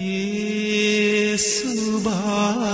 Yesu Baba.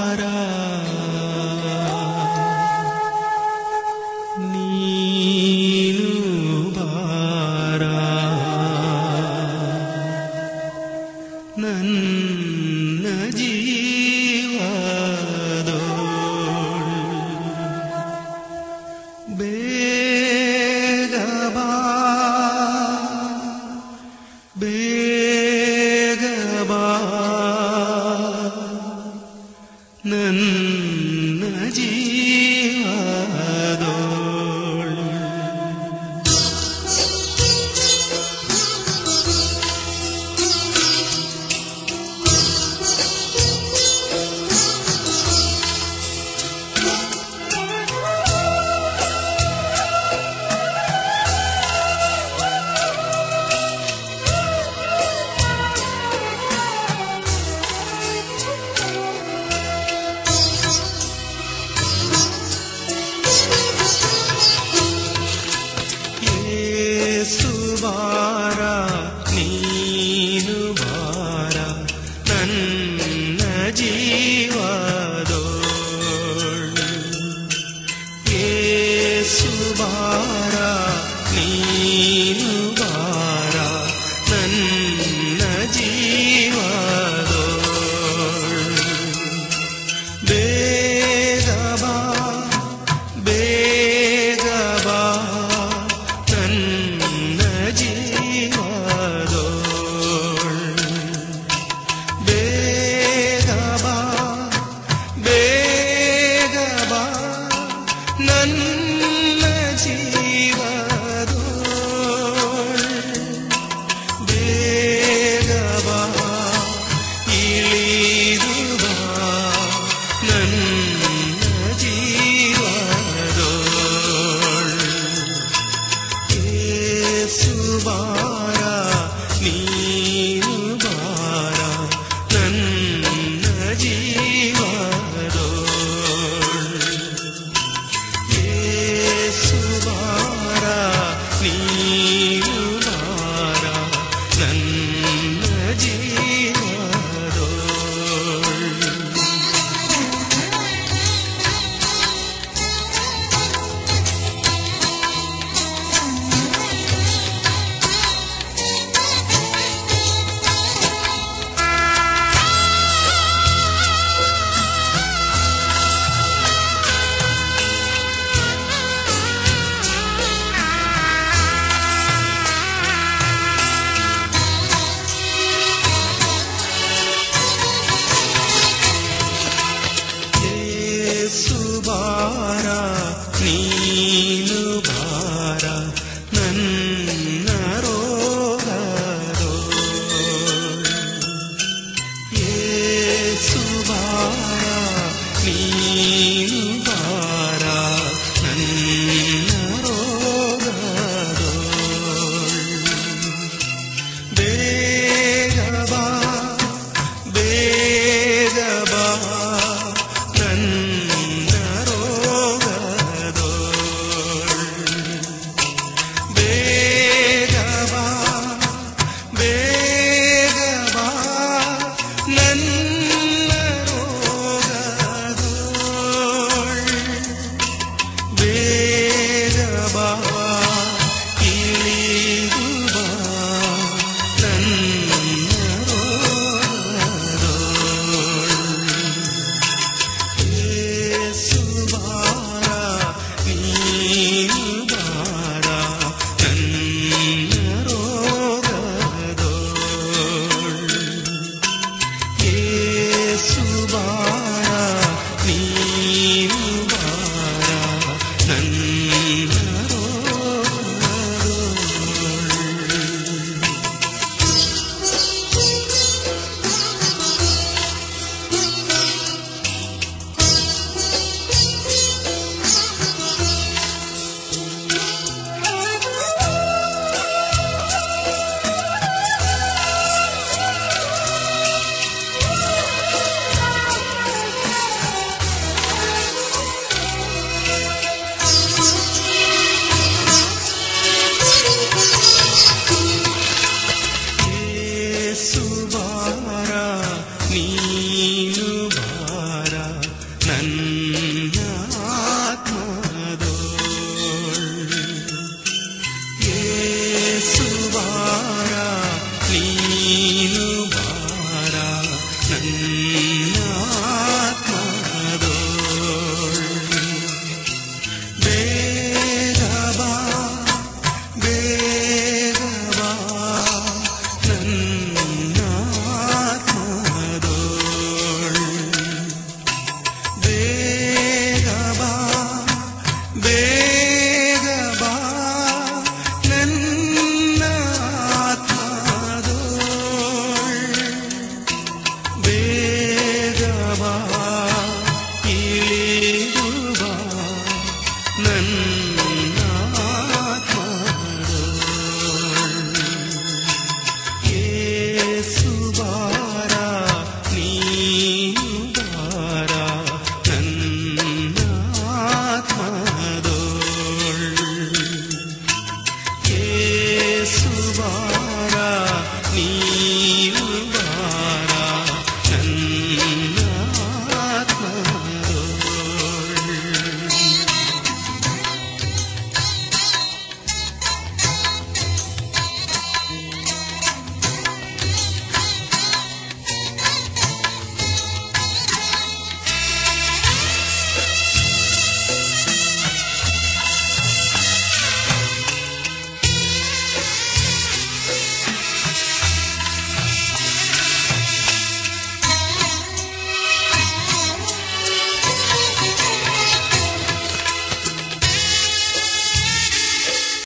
You.